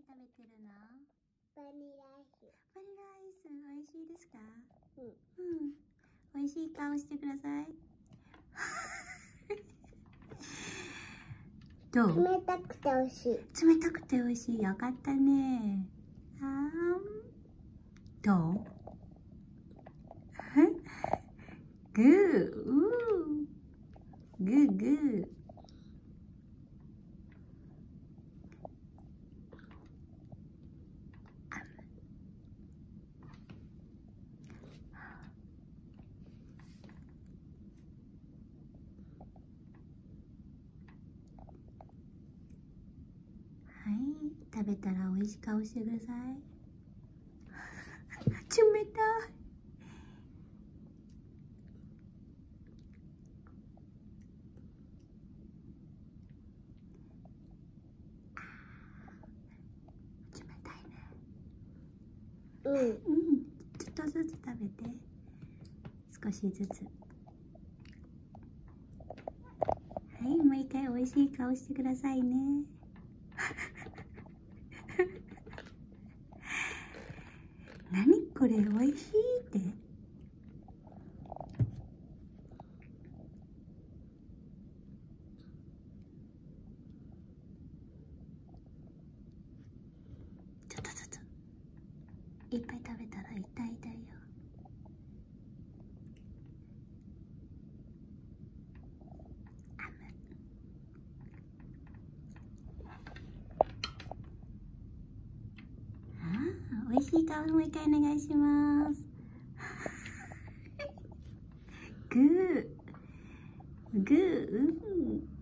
何食べてるの？バニラアイス。バニラアイス美味しいですか？うん。うん。美味しい顔してください。どう？冷たくて美味しい。冷たくて美味しい。よかったね。あーん。どう？グー。グーグーはい食べたら美味しい顔してください。冷たい。冷たいねうん。うん。ちょっとずつ食べて。少しずつ。はいもう一回美味しい顔してくださいね何これおいしいって。ちょっとちょっと。いっぱい食べたら痛い痛いよあむあー美味しい顔もう一回お願いします。グー。グーうん。